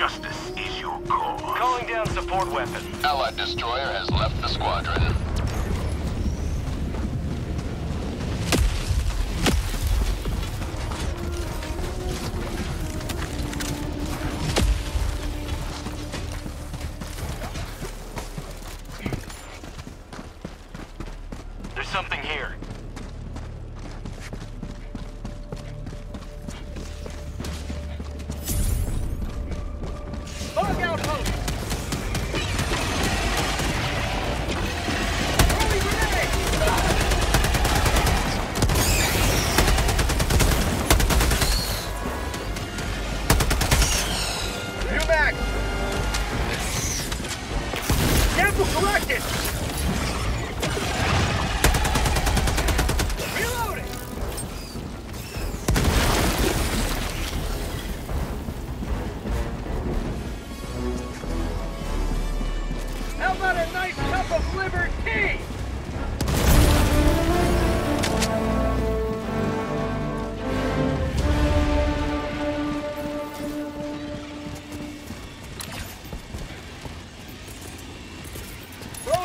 Justice is your cause. Calling down support weapon. Allied destroyer has left the squadron. There's something here.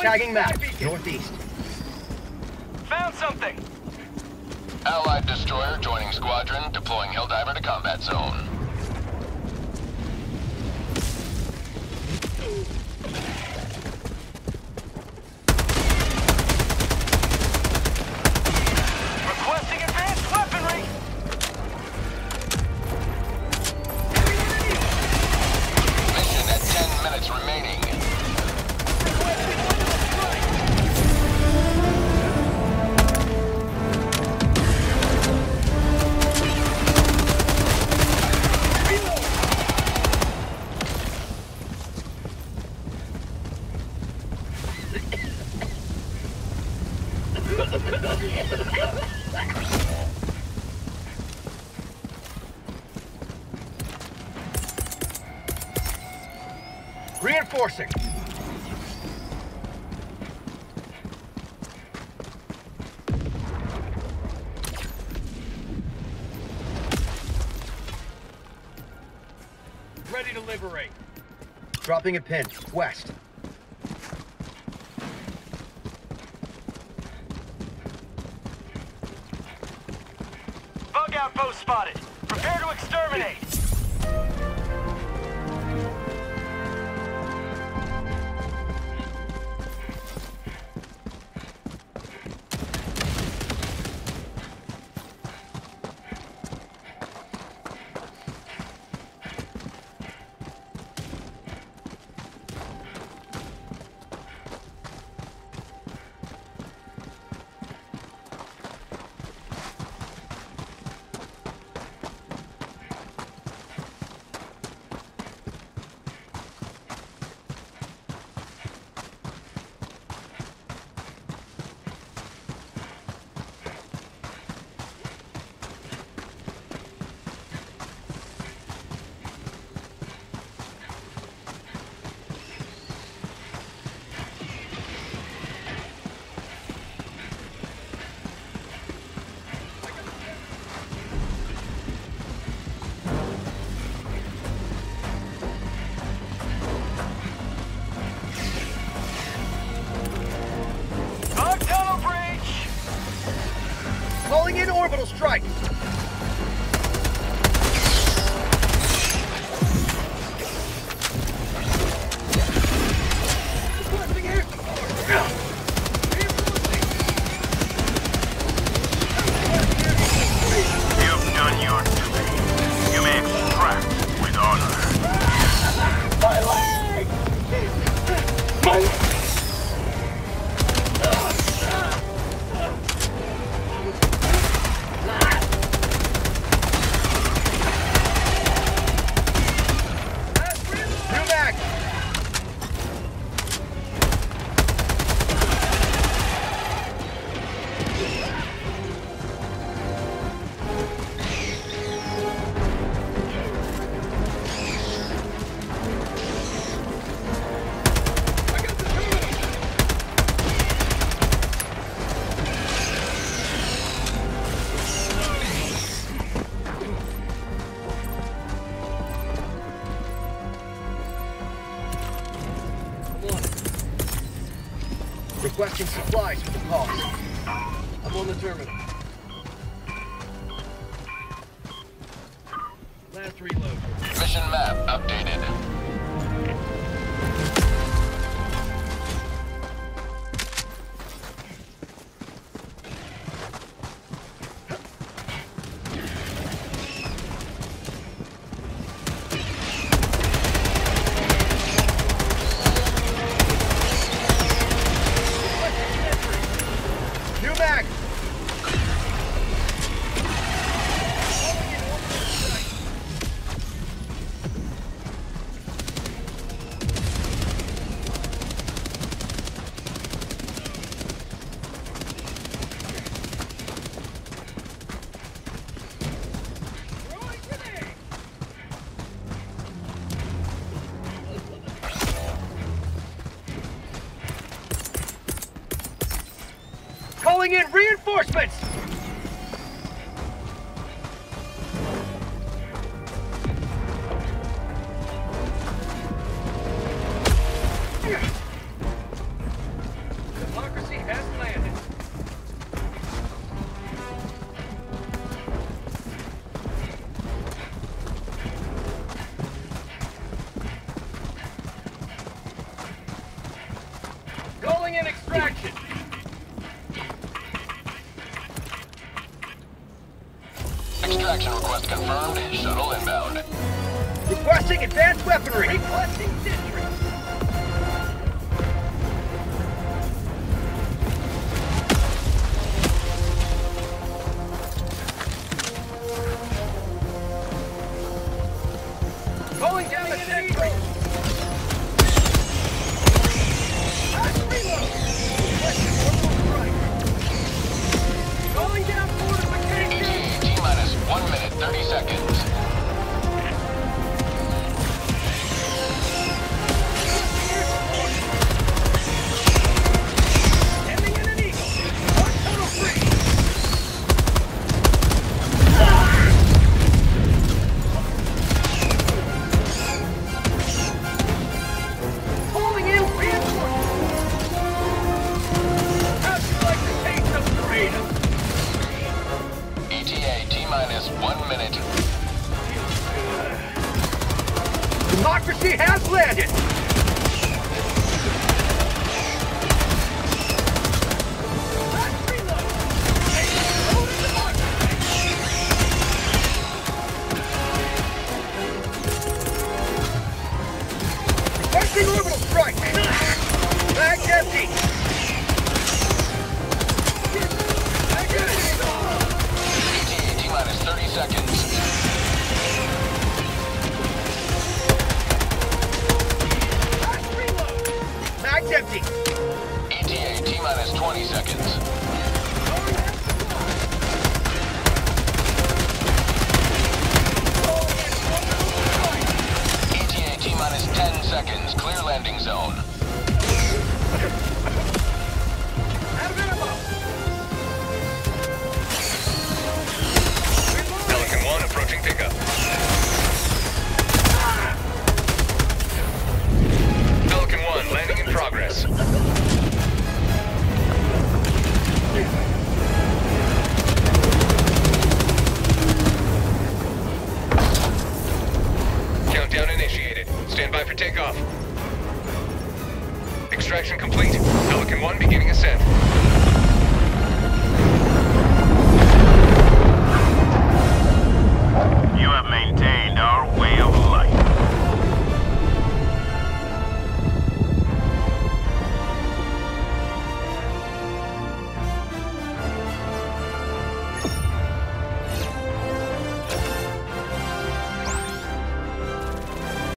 Tagging map, northeast. Found something! Allied destroyer joining squadron, deploying Helldiver Reinforcing. Ready to liberate. Dropping a pin, west. Outpost spotted. Prepare to exterminate. Supplies for the. I'm on the terminal. Last reload. Mission map updated. calling in reinforcements! Requesting advanced weaponry. Requesting district. minus one minute. Democracy has landed! Orbital strike! Back empty! seconds. Mag's empty. ETA T minus 20 seconds.